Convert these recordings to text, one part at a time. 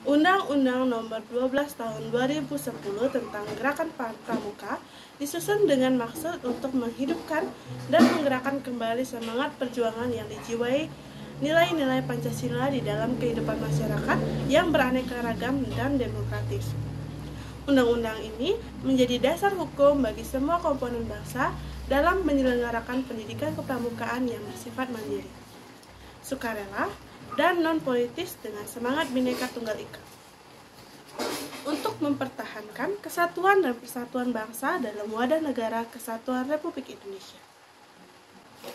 Undang-Undang Nomor 12 Tahun 2010 tentang Gerakan Pramuka disusun dengan maksud untuk menghidupkan dan menggerakkan kembali semangat perjuangan yang dijiwai nilai-nilai Pancasila di dalam kehidupan masyarakat yang beraneka ragam dan demokratis. Undang-undang ini menjadi dasar hukum bagi semua komponen bangsa dalam menyelenggarakan pendidikan kepramukaan yang bersifat mandiri, sukarela, dan non-politis dengan semangat Bhinneka Tunggal Ika. Untuk mempertahankan kesatuan dan persatuan bangsa dalam wadah negara kesatuan Republik Indonesia.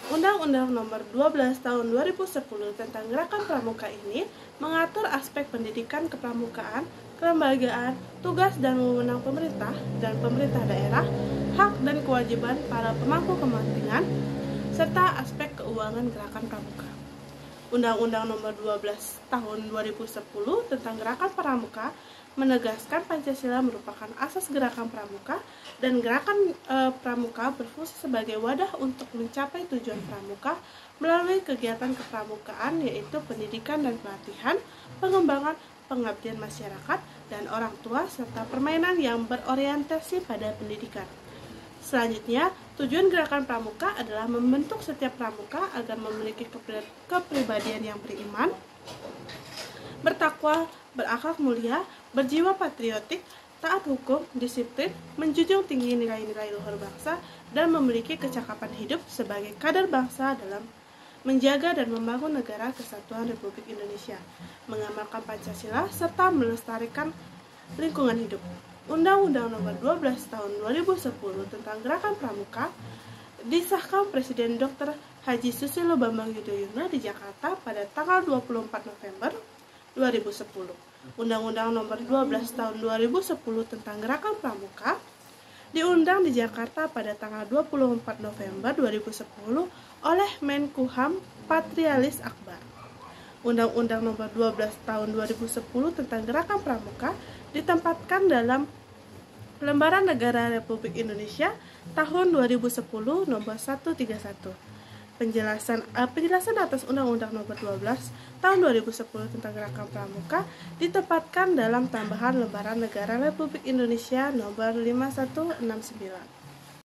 Undang-Undang Nomor 12 Tahun 2010 tentang Gerakan Pramuka ini mengatur aspek pendidikan kepramukaan, kelembagaan, tugas dan wewenang pemerintah dan pemerintah daerah, hak dan kewajiban para pemangku kepentingan, serta aspek keuangan Gerakan Pramuka. Undang-Undang Nomor 12 Tahun 2010 tentang Gerakan Pramuka menegaskan Pancasila merupakan asas gerakan pramuka dan gerakan e, pramuka berfungsi sebagai wadah untuk mencapai tujuan pramuka melalui kegiatan kepramukaan yaitu pendidikan dan pelatihan, pengembangan pengabdian masyarakat dan orang tua serta permainan yang berorientasi pada pendidikan. Selanjutnya, tujuan gerakan pramuka adalah membentuk setiap pramuka agar memiliki kepribadian yang beriman, bertakwa, berakhlak mulia, berjiwa patriotik, taat hukum, disiplin, menjunjung tinggi nilai-nilai luhur bangsa, dan memiliki kecakapan hidup sebagai kader bangsa dalam menjaga dan membangun negara kesatuan Republik Indonesia, mengamalkan Pancasila, serta melestarikan lingkungan hidup. Undang-Undang Nomor 12 Tahun 2010 tentang Gerakan Pramuka disahkan Presiden Dr. Haji Susilo Bambang Yudhoyono di Jakarta pada tanggal 24 November 2010. Undang-Undang Nomor 12 Tahun 2010 tentang Gerakan Pramuka diundang di Jakarta pada tanggal 24 November 2010 oleh Menkumham Patrialis Akbar. Undang-Undang Nomor 12 Tahun 2010 tentang Gerakan Pramuka ditempatkan dalam Lembaran Negara Republik Indonesia tahun 2010 nomor 131. Penjelasan uh, penjelasan atas Undang-Undang Nomor 12 Tahun 2010 tentang Gerakan Pramuka ditempatkan dalam tambahan Lembaran Negara Republik Indonesia nomor 5169.